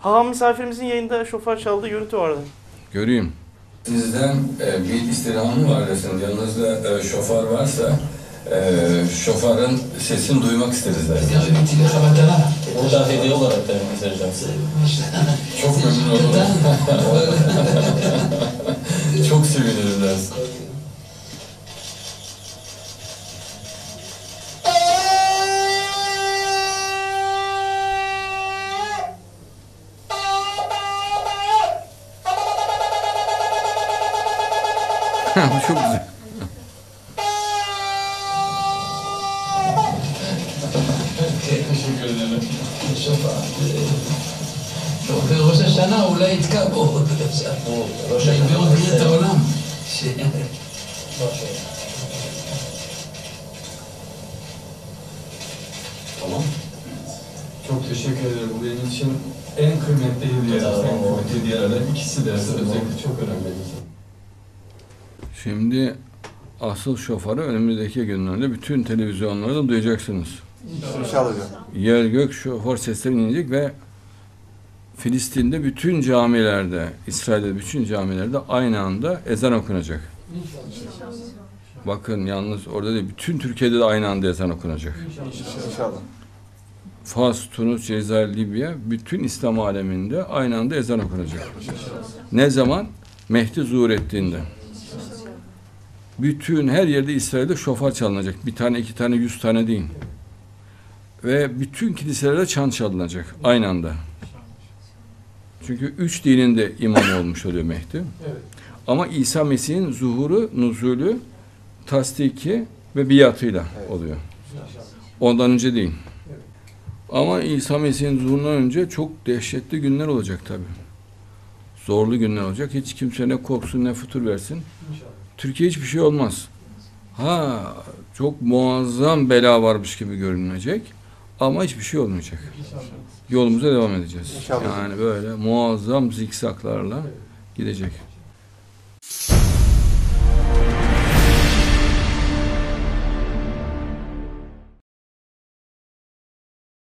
Havan misafirimizin yayında şoför çaldığı görüntü vardı. Göreyim. Sizden e, bir istirhamım var desin. Yanınızda e, şoför varsa e, şoförün sesini duymak isteriz dersin. Burada hediye olarak da size. Çok memnun olurum. Bu çok güzel. Teşekkür ederim. בראש השנה אולי יתקע בו, ראש השנה. בעוד בריאת העולם. ש- Tamam. Çok teşekkür ederim. Bu benim için en kıymetli hediyeler. Tamam. En kıymetli hediyelerden ikisi de özellikle çok önemli. Şimdi asıl şoförü önümüzdeki günlerde bütün televizyonlarda duyacaksınız. İnşallah hocam. Yer gök şoför sesleri inecek ve Filistin'de bütün camilerde, İsrail'de bütün camilerde aynı anda ezan okunacak. Bakın yalnız orada değil, bütün Türkiye'de de aynı anda ezan okunacak. İnşallah. Fas, Tunus, Cezayir, Libya, bütün İslam aleminde aynı anda ezan okunacak. Ne zaman? Mehdi zuhur ettiğinde. Bütün her yerde İsrail'de şofar çalınacak. Bir tane, iki tane, yüz tane değil. Ve bütün kiliselerde çan çalınacak aynı anda. Çünkü üç dinin de imamı olmuş oluyor Mehdi. Ama İsa Mesih'in zuhuru, nuzulü, tasdiki ve biatıyla oluyor. Ondan önce değil. Ama İsa Mesih'in zuhurundan önce çok dehşetli günler olacak tabi. Zorlu günler olacak. Hiç kimse ne korksun ne fütur versin. Türkiye hiçbir şey olmaz. Ha çok muazzam bela varmış gibi görünecek. Ama hiçbir şey olmayacak. Yolumuza devam edeceğiz. İnşallah. Yani böyle muazzam zikzaklarla gidecek.